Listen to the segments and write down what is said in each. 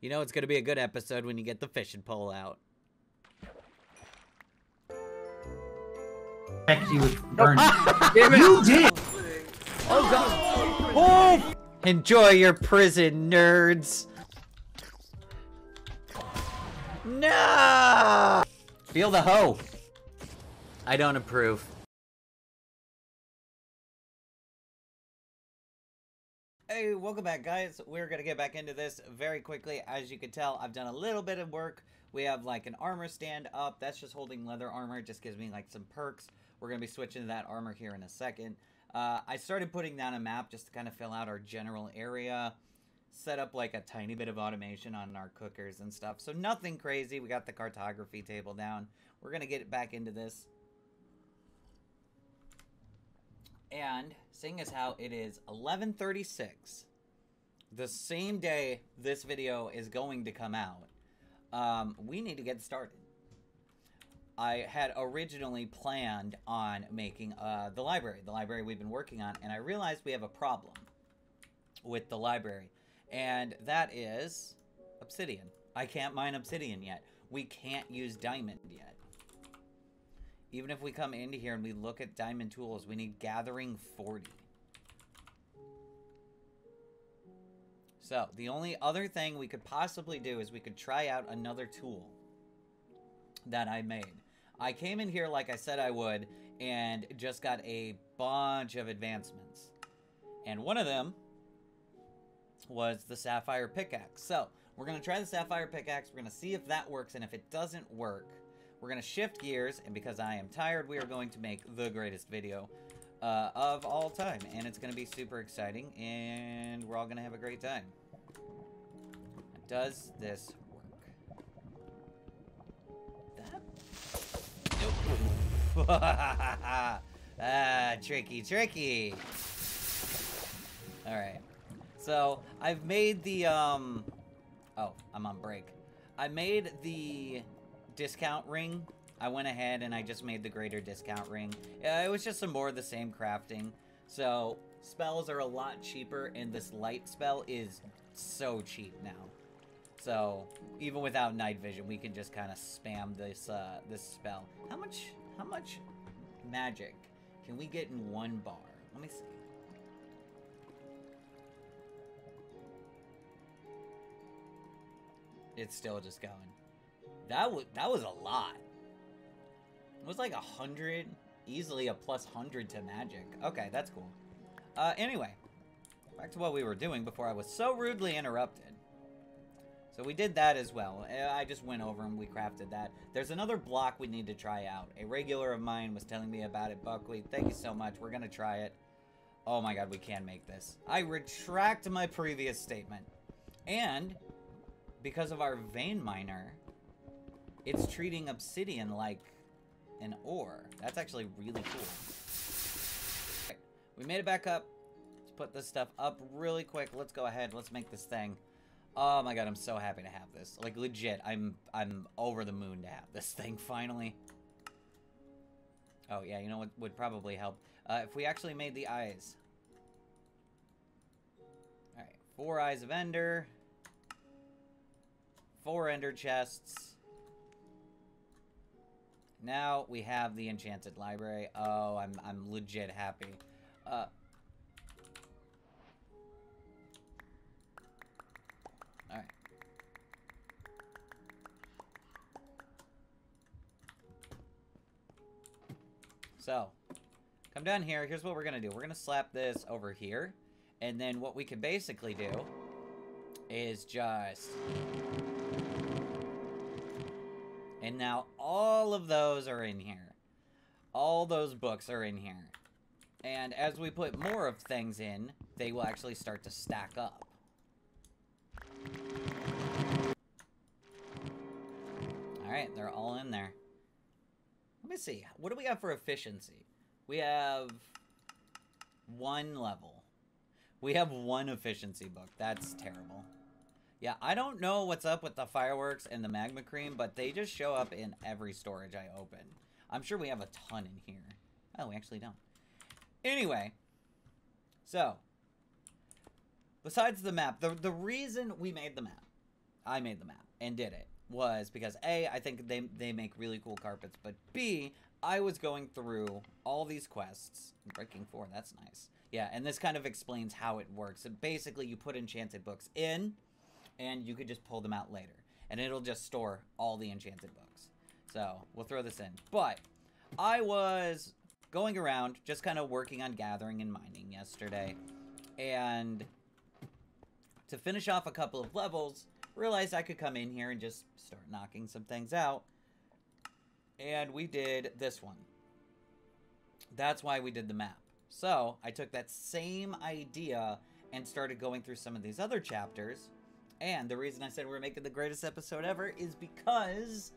You know it's gonna be a good episode when you get the fishing pole out. Heck, you was burned. you did! Oh god! Oh! Enjoy your prison, nerds! No! Feel the hoe. I don't approve. Hey, welcome back, guys. We're gonna get back into this very quickly. As you can tell, I've done a little bit of work. We have like an armor stand up. That's just holding leather armor. It just gives me like some perks. We're gonna be switching to that armor here in a second. Uh, I started putting down a map just to kind of fill out our general area. Set up like a tiny bit of automation on our cookers and stuff. So nothing crazy. We got the cartography table down. We're gonna get back into this. And seeing as how it is 11:36, the same day this video is going to come out, um, we need to get started. I had originally planned on making uh, the library, the library we've been working on, and I realized we have a problem with the library, and that is obsidian. I can't mine obsidian yet. We can't use diamond yet. Even if we come into here and we look at diamond tools, we need gathering 40. So, the only other thing we could possibly do is we could try out another tool that I made. I came in here like I said I would and just got a bunch of advancements. And one of them was the sapphire pickaxe. So, we're going to try the sapphire pickaxe. We're going to see if that works. And if it doesn't work, we're going to shift gears. And because I am tired, we are going to make the greatest video uh, of all time. And it's going to be super exciting. And we're all going to have a great time. Does this work? That? Nope. ah, tricky, tricky. Alright. So, I've made the, um... Oh, I'm on break. I made the discount ring. I went ahead and I just made the greater discount ring. It was just some more of the same crafting. So, spells are a lot cheaper, and this light spell is so cheap now. So, even without night vision, we can just kind of spam this, uh, this spell. How much, how much magic can we get in one bar? Let me see. It's still just going. That was that was a lot. It was like a hundred, easily a plus hundred to magic. Okay, that's cool. Uh, anyway, back to what we were doing before I was so rudely interrupted. So we did that as well. Uh, I just went over and we crafted that. There's another block we need to try out. A regular of mine was telling me about it. Buckley, thank you so much. We're going to try it. Oh my god, we can make this. I retract my previous statement. And, because of our vein miner, it's treating obsidian like an ore. That's actually really cool. Okay, we made it back up. Let's put this stuff up really quick. Let's go ahead. Let's make this thing. Oh my god, I'm so happy to have this. Like legit, I'm I'm over the moon to have this thing finally. Oh yeah, you know what would probably help? Uh, if we actually made the eyes. Alright, four eyes of ender. Four ender chests. Now we have the enchanted library. Oh, I'm I'm legit happy. Uh Alright. So, come down here. Here's what we're going to do. We're going to slap this over here. And then what we can basically do is just... And now all of those are in here. All those books are in here. And as we put more of things in, they will actually start to stack up. Alright, they're all in there. Let me see. What do we have for efficiency? We have one level. We have one efficiency book. That's terrible. Yeah, I don't know what's up with the fireworks and the magma cream, but they just show up in every storage I open. I'm sure we have a ton in here. Oh, we actually don't. Anyway, so, besides the map, the, the reason we made the map I made the map and did it was because A, I think they, they make really cool carpets, but B, I was going through all these quests. Breaking 4, that's nice. Yeah, and this kind of explains how it works. And basically, you put enchanted books in, and you could just pull them out later. And it'll just store all the enchanted books. So, we'll throw this in. But, I was going around, just kind of working on gathering and mining yesterday. And to finish off a couple of levels, realized I could come in here and just start knocking some things out. And we did this one. That's why we did the map. So, I took that same idea and started going through some of these other chapters. And the reason I said we're making the greatest episode ever is because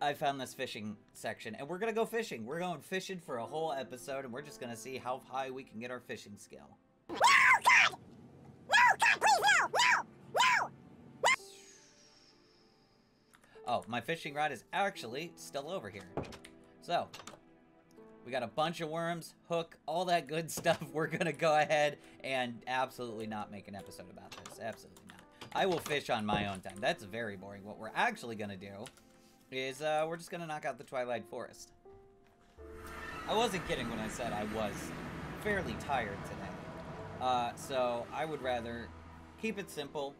I found this fishing section. And we're going to go fishing. We're going fishing for a whole episode, and we're just going to see how high we can get our fishing skill. No, God! No, God, please, no! No! No! Oh, my fishing rod is actually still over here. So, we got a bunch of worms, hook, all that good stuff. We're going to go ahead and absolutely not make an episode about this. Absolutely not. I will fish on my own time. That's very boring. What we're actually going to do is uh, we're just going to knock out the Twilight Forest. I wasn't kidding when I said I was fairly tired today. Uh, so I would rather keep it simple.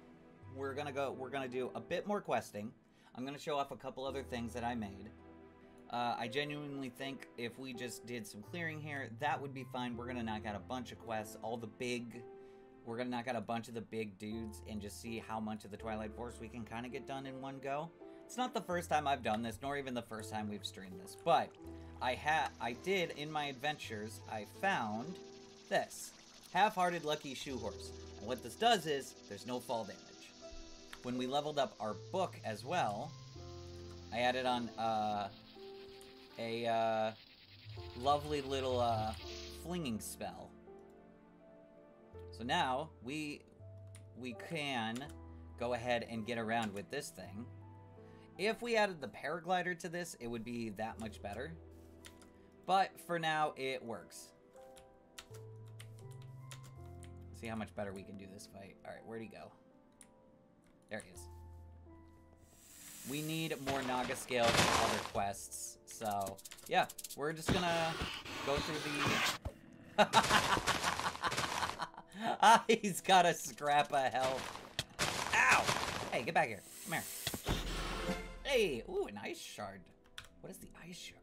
We're gonna go. We're gonna do a bit more questing. I'm gonna show off a couple other things that I made. Uh, I genuinely think if we just did some clearing here, that would be fine. We're gonna knock out a bunch of quests, all the big. We're gonna knock out a bunch of the big dudes and just see how much of the Twilight Forest we can kind of get done in one go. It's not the first time I've done this, nor even the first time we've streamed this, but I had, I did in my adventures. I found this half-hearted lucky shoe horse. And what this does is there's no fall damage. When we leveled up our book as well, I added on uh, a uh, lovely little uh, flinging spell. So now we we can go ahead and get around with this thing. If we added the paraglider to this, it would be that much better. But for now, it works. See how much better we can do this fight. Alright, where'd he go? There he is. We need more Naga scale for other quests. So, yeah, we're just gonna go through the... ah, he's got a scrap of health. Ow! Hey, get back here. Come here. Hey! Ooh, an ice shard. What is the ice shard?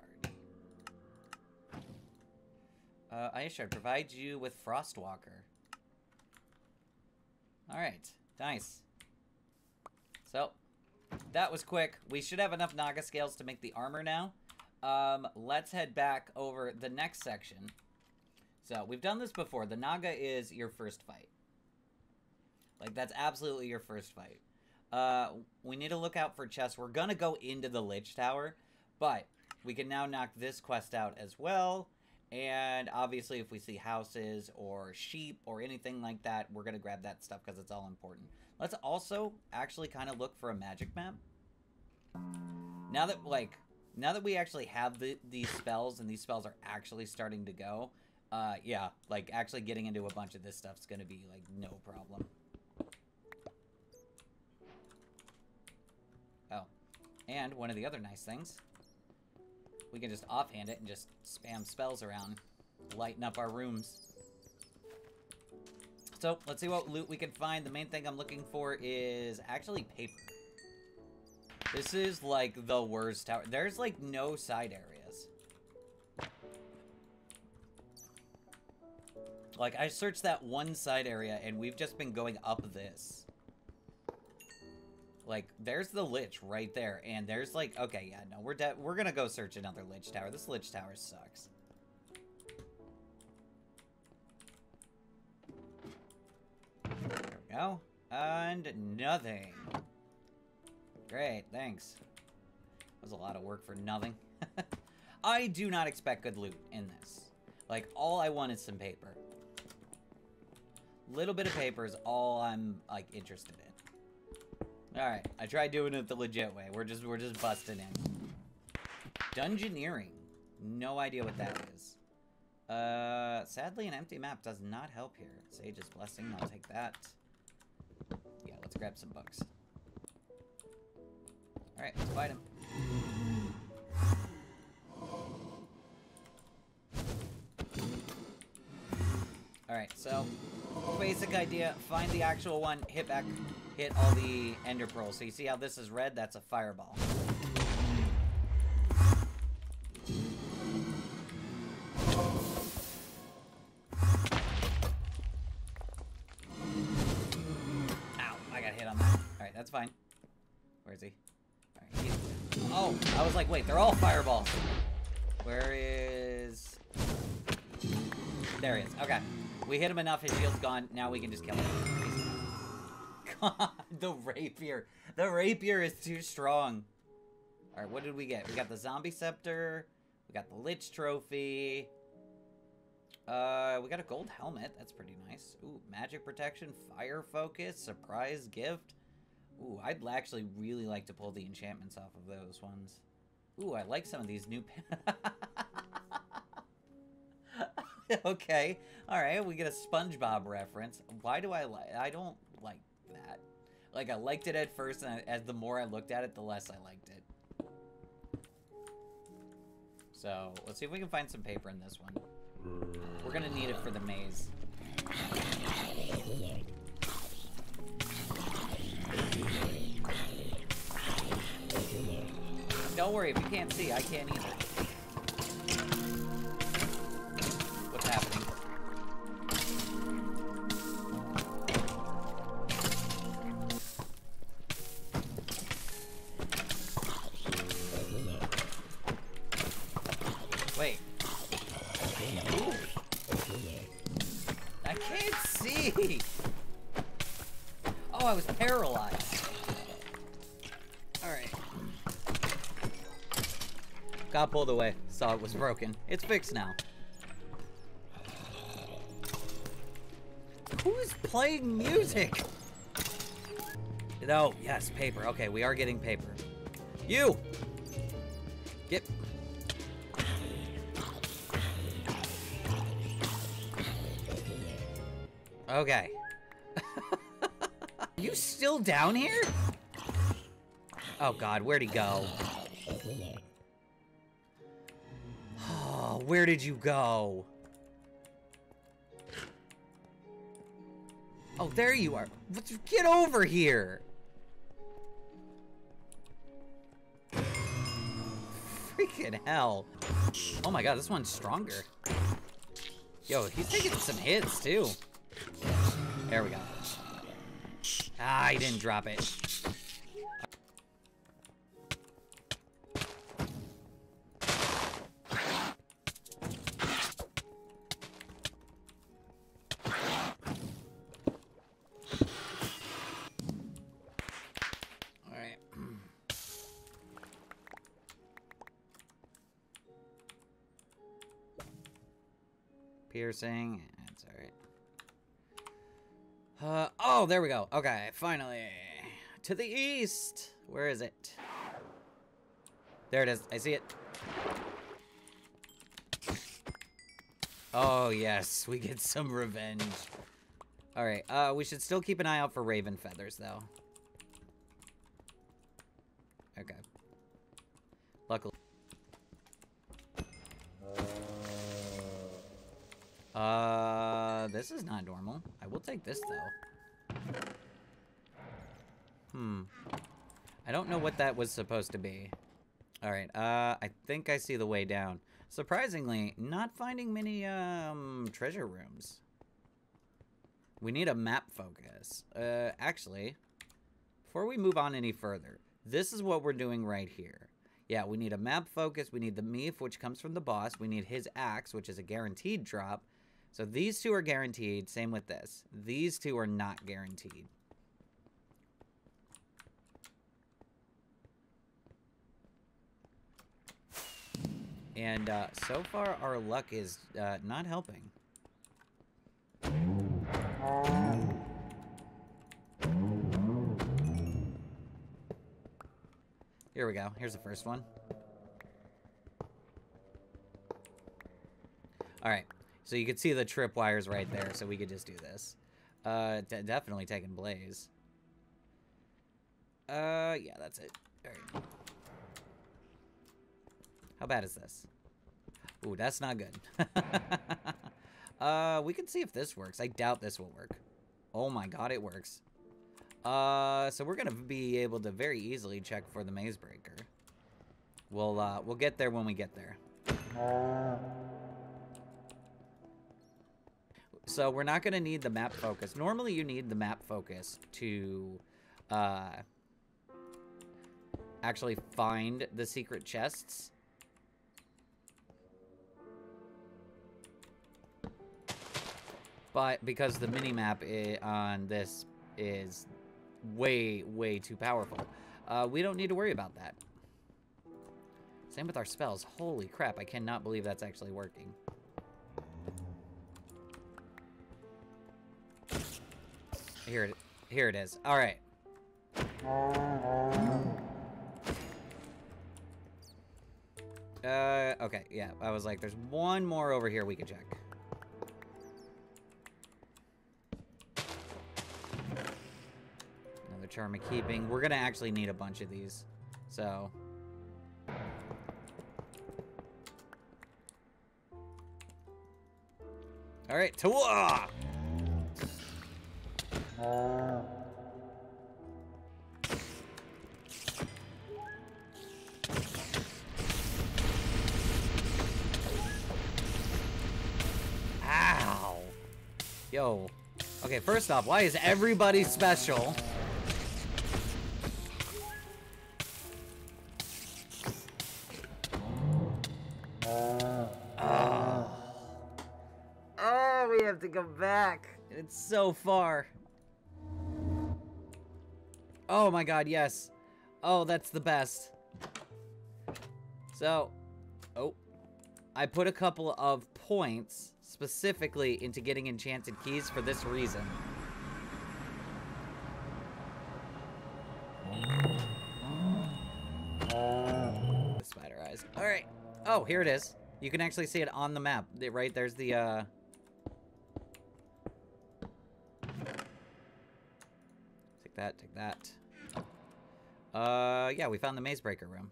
Uh, ice shard provides you with Frostwalker. Alright, nice. So, that was quick. We should have enough Naga scales to make the armor now. Um, let's head back over the next section. So, we've done this before. The Naga is your first fight. Like, that's absolutely your first fight. Uh, we need to look out for chests. We're gonna go into the Lich Tower, but we can now knock this quest out as well. And obviously, if we see houses or sheep or anything like that, we're going to grab that stuff because it's all important. Let's also actually kind of look for a magic map. Now that, like, now that we actually have the, these spells and these spells are actually starting to go, uh, yeah, like, actually getting into a bunch of this stuff's to be, like, no problem. Oh. And one of the other nice things we can just offhand it and just spam spells around. Lighten up our rooms. So, let's see what loot we can find. The main thing I'm looking for is actually paper. This is, like, the worst tower. There's, like, no side areas. Like, I searched that one side area, and we've just been going up this. Like, there's the Lich right there, and there's like, okay, yeah, no, we're dead. we're gonna go search another Lich Tower. This Lich Tower sucks. There we go. And nothing. Great, thanks. That was a lot of work for nothing. I do not expect good loot in this. Like, all I want is some paper. Little bit of paper is all I'm, like, interested in. Alright, I tried doing it the legit way. We're just we're just busting in. Dungeoneering. No idea what that is. Uh, sadly, an empty map does not help here. Sage's Blessing, I'll take that. Yeah, let's grab some books. Alright, let's fight him. Alright, so basic idea, find the actual one, hit back, hit all the ender pearls. So you see how this is red? That's a fireball. Ow, I got hit on that. Alright, that's fine. Where is he? Oh, I was like, wait, they're all fireballs. Where is... There he is. Okay. We hit him enough, his shield's gone. Now we can just kill him. God, the rapier. The rapier is too strong. Alright, what did we get? We got the zombie scepter. We got the lich trophy. Uh, we got a gold helmet. That's pretty nice. Ooh, magic protection, fire focus, surprise gift. Ooh, I'd actually really like to pull the enchantments off of those ones. Ooh, I like some of these new... okay. Alright, we get a SpongeBob reference. Why do I like... I don't like that. Like, I liked it at first, and I, as the more I looked at it, the less I liked it. So, let's see if we can find some paper in this one. We're gonna need it for the maze. Don't worry, if you can't see, I can't either. Pulled away. Saw it was broken. It's fixed now. Who's playing music? Oh, yes, paper. Okay, we are getting paper. You! Get... Okay. you still down here? Oh god, where'd he go? Where did you go? Oh, there you are. Get over here. Freaking hell. Oh my god, this one's stronger. Yo, he's taking some hits, too. There we go. Ah, he didn't drop it. Piercing. That's alright. Uh, oh, there we go. Okay, finally. To the east. Where is it? There it is. I see it. Oh, yes. We get some revenge. Alright, uh, we should still keep an eye out for raven feathers, though. Uh, this is not normal. I will take this, though. Hmm. I don't know what that was supposed to be. Alright, uh, I think I see the way down. Surprisingly, not finding many, um, treasure rooms. We need a map focus. Uh, actually, before we move on any further, this is what we're doing right here. Yeah, we need a map focus. We need the Meef, which comes from the boss. We need his axe, which is a guaranteed drop. So these two are guaranteed. Same with this. These two are not guaranteed. And uh, so far, our luck is uh, not helping. Here we go. Here's the first one. Alright. So you could see the tripwires right there, so we could just do this. Uh, definitely taking Blaze. Uh, yeah, that's it. How bad is this? Ooh, that's not good. uh, we can see if this works. I doubt this will work. Oh my god, it works. Uh, so we're gonna be able to very easily check for the maze breaker. We'll, uh, we'll get there when we get there. So we're not gonna need the map focus. Normally you need the map focus to, uh, actually find the secret chests. But because the mini-map on this is way, way too powerful, uh, we don't need to worry about that. Same with our spells. Holy crap, I cannot believe that's actually working. Here it, here it is. All right. Uh, okay, yeah. I was like, there's one more over here we could check. Another charm of keeping. We're gonna actually need a bunch of these. So. All right, Ow. Yo. Okay, first off, why is everybody special? Oh. Oh, we have to go back. It's so far. Oh my god, yes. Oh, that's the best. So, oh. I put a couple of points specifically into getting enchanted keys for this reason. The spider eyes. Alright. Oh, here it is. You can actually see it on the map. Right there's the, uh... Take that, take that. Uh, yeah, we found the maze breaker room.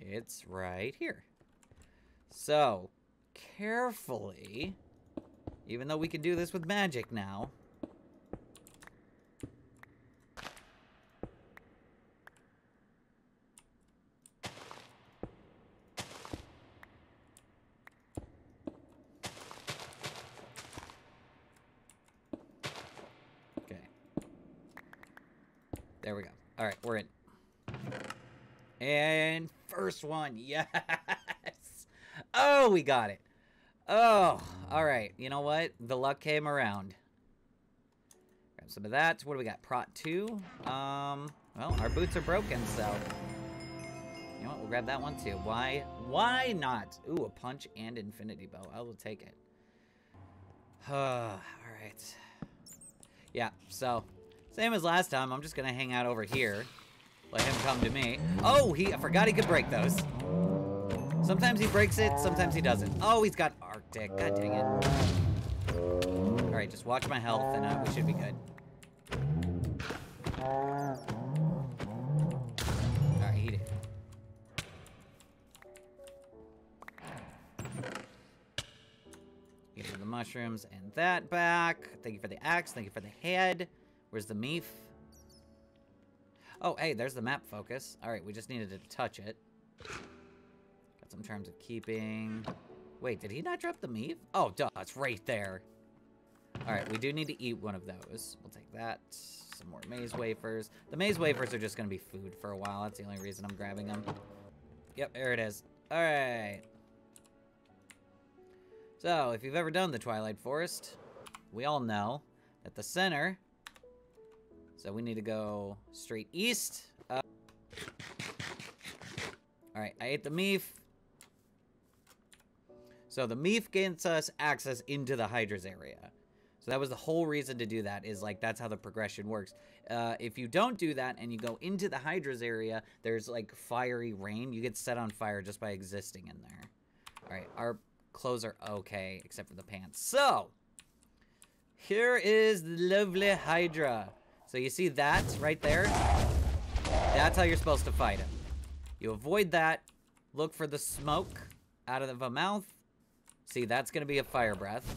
It's right here. So, carefully, even though we can do this with magic now, Okay. There we go. All right, we're in. And first one, yes. Oh, we got it. Oh, all right. You know what? The luck came around. Grab some of that. What do we got? Prot 2. Um, well, our boots are broken, so... You know what? We'll grab that one, too. Why? Why not? Ooh, a punch and infinity bow. I will take it. all right. Yeah, so... Same as last time. I'm just going to hang out over here. Let him come to me. Oh, he I forgot he could break those. Sometimes he breaks it, sometimes he doesn't. Oh, he's got Arctic. God dang it. Alright, just watch my health and uh, we should be good. Alright, he did. Get the mushrooms and that back. Thank you for the axe. Thank you for the head. Where's the meef? Oh, hey, there's the map focus. Alright, we just needed to touch it. Got some charms of keeping. Wait, did he not drop the meat? Oh, duh, it's right there. Alright, we do need to eat one of those. We'll take that. Some more maze wafers. The maze wafers are just going to be food for a while. That's the only reason I'm grabbing them. Yep, there it is. Alright. So, if you've ever done the Twilight Forest, we all know that the center... So we need to go straight east. Uh, Alright, I ate the meef. So the Meef gets us access into the Hydra's area. So that was the whole reason to do that, is like that's how the progression works. Uh, if you don't do that and you go into the Hydra's area, there's like fiery rain. You get set on fire just by existing in there. Alright, our clothes are okay, except for the pants. So, here is the lovely Hydra. So you see that right there? That's how you're supposed to fight him. You avoid that. Look for the smoke out of the mouth. See, that's to be a fire breath.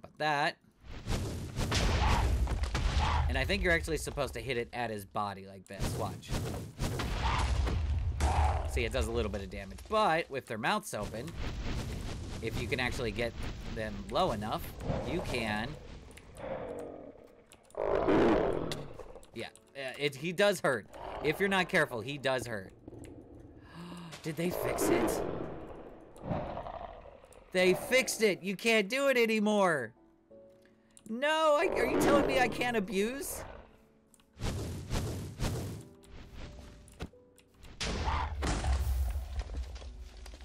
But that. And I think you're actually supposed to hit it at his body like this. Watch. See, it does a little bit of damage. But with their mouths open, if you can actually get them low enough, you can... Yeah, it, he does hurt. If you're not careful, he does hurt. Did they fix it? They fixed it. You can't do it anymore. No, I, are you telling me I can't abuse?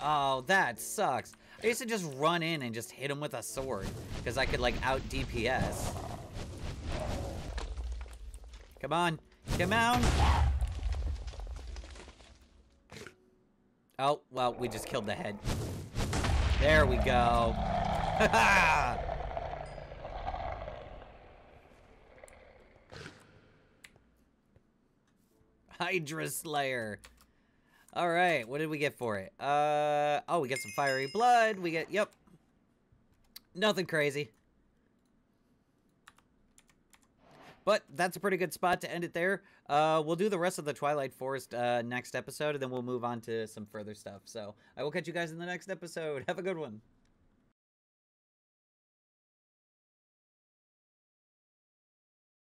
Oh, that sucks. I used to just run in and just hit him with a sword because I could like out DPS. Come on. Come on. Oh, well, we just killed the head. There we go. Hydra Slayer. All right, what did we get for it? Uh, oh, we get some fiery blood. We get, yep. Nothing crazy. But that's a pretty good spot to end it there. Uh, we'll do the rest of the Twilight Forest uh, next episode, and then we'll move on to some further stuff. So I will catch you guys in the next episode. Have a good one.